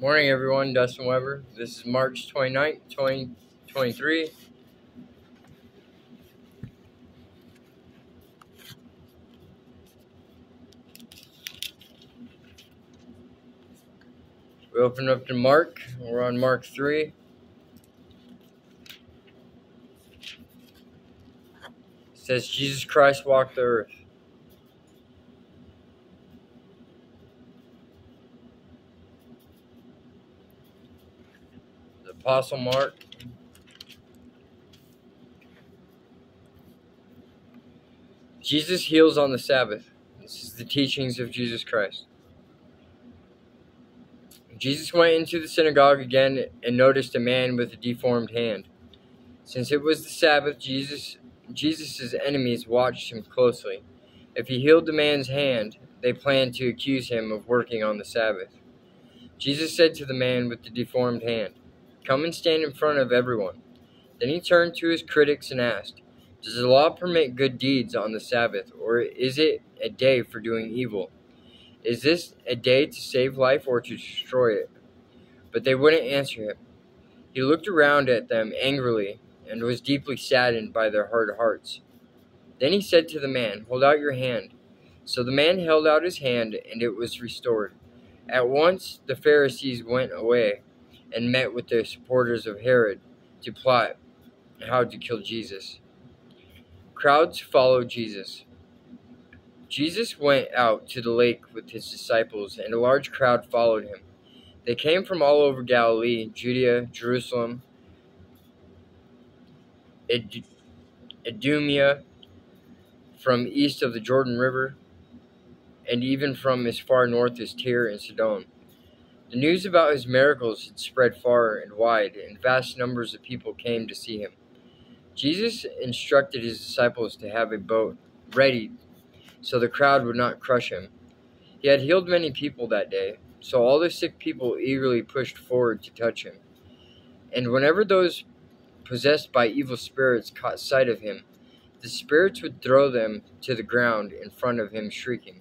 Morning, everyone. Dustin Weber. This is March 29th, 2023. We open up to Mark. We're on Mark 3. It says Jesus Christ walked the earth. The Apostle Mark. Jesus heals on the Sabbath. This is the teachings of Jesus Christ. Jesus went into the synagogue again and noticed a man with a deformed hand. Since it was the Sabbath, Jesus Jesus' enemies watched him closely. If he healed the man's hand, they planned to accuse him of working on the Sabbath. Jesus said to the man with the deformed hand, Come and stand in front of everyone. Then he turned to his critics and asked, Does the law permit good deeds on the Sabbath, or is it a day for doing evil? Is this a day to save life or to destroy it? But they wouldn't answer him. He looked around at them angrily and was deeply saddened by their hard hearts. Then he said to the man, Hold out your hand. So the man held out his hand, and it was restored. At once the Pharisees went away and met with the supporters of Herod to plot how to kill Jesus. Crowds followed Jesus. Jesus went out to the lake with his disciples, and a large crowd followed him. They came from all over Galilee, Judea, Jerusalem, Id- Idumea, from east of the Jordan River, and even from as far north as Tyre and Sidon. The news about his miracles had spread far and wide, and vast numbers of people came to see him. Jesus instructed his disciples to have a boat ready so the crowd would not crush him. He had healed many people that day, so all the sick people eagerly pushed forward to touch him. And whenever those possessed by evil spirits caught sight of him, the spirits would throw them to the ground in front of him, shrieking,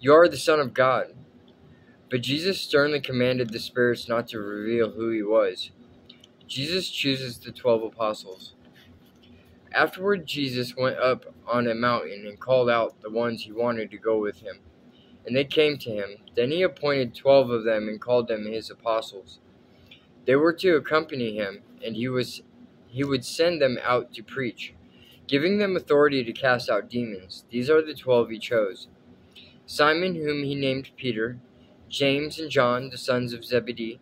You are the Son of God. But Jesus sternly commanded the spirits not to reveal who he was. Jesus chooses the twelve apostles. Afterward, Jesus went up on a mountain and called out the ones he wanted to go with him. And they came to him. Then he appointed twelve of them and called them his apostles. They were to accompany him, and he was he would send them out to preach, giving them authority to cast out demons. These are the twelve he chose. Simon, whom he named Peter, James and John, the sons of Zebedee,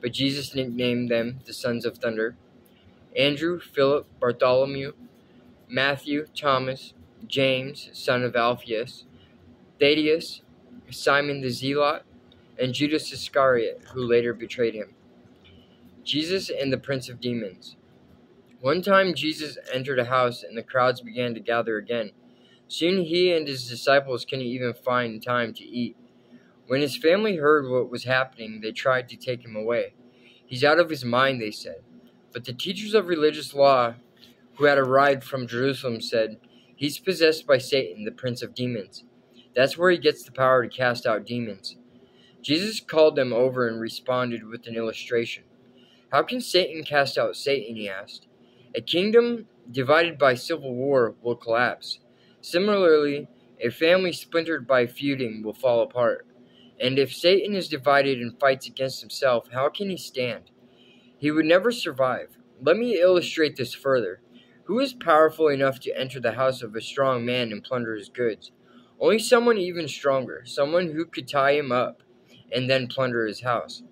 but Jesus nicknamed them the sons of thunder, Andrew, Philip, Bartholomew, Matthew, Thomas, James, son of Alphaeus, Thaddeus, Simon the Zealot, and Judas Iscariot, who later betrayed him. Jesus and the Prince of Demons. One time Jesus entered a house, and the crowds began to gather again. Soon he and his disciples couldn't even find time to eat. When his family heard what was happening, they tried to take him away. He's out of his mind, they said. But the teachers of religious law who had arrived from Jerusalem said, He's possessed by Satan, the prince of demons. That's where he gets the power to cast out demons. Jesus called them over and responded with an illustration. How can Satan cast out Satan? he asked. A kingdom divided by civil war will collapse. Similarly, a family splintered by feuding will fall apart. And if Satan is divided and fights against himself, how can he stand? He would never survive. Let me illustrate this further. Who is powerful enough to enter the house of a strong man and plunder his goods? Only someone even stronger, someone who could tie him up and then plunder his house.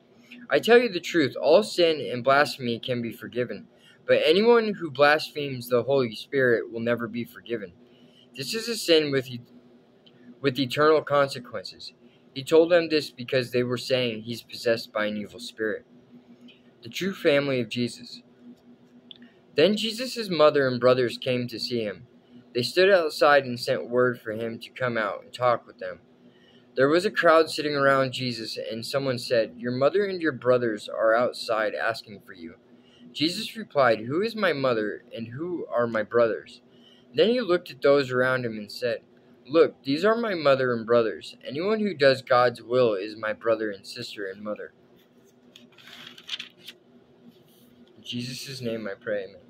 I tell you the truth, all sin and blasphemy can be forgiven, but anyone who blasphemes the Holy Spirit will never be forgiven. This is a sin with, with eternal consequences. He told them this because they were saying he's possessed by an evil spirit. The true family of Jesus. Then Jesus' mother and brothers came to see him. They stood outside and sent word for him to come out and talk with them. There was a crowd sitting around Jesus, and someone said, Your mother and your brothers are outside asking for you. Jesus replied, Who is my mother, and who are my brothers? Then he looked at those around him and said, Look, these are my mother and brothers. Anyone who does God's will is my brother and sister and mother. In Jesus' name I pray, amen.